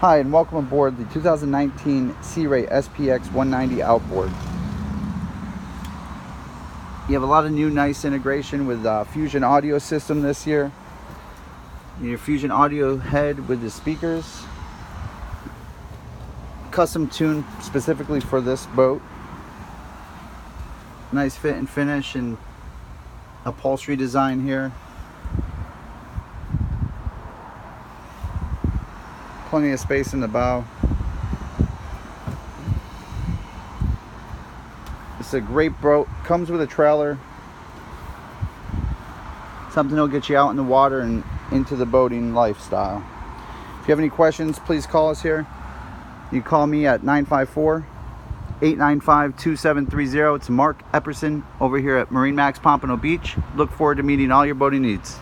Hi, and welcome aboard the 2019 Sea Ray SPX 190 outboard. You have a lot of new nice integration with uh, Fusion audio system this year. Your Fusion audio head with the speakers. Custom tuned specifically for this boat. Nice fit and finish and upholstery design here. Plenty of space in the bow. It's a great boat. Comes with a trailer. Something that'll get you out in the water and into the boating lifestyle. If you have any questions, please call us here. You call me at 954 895 2730. It's Mark Epperson over here at MarineMax Pompano Beach. Look forward to meeting all your boating needs.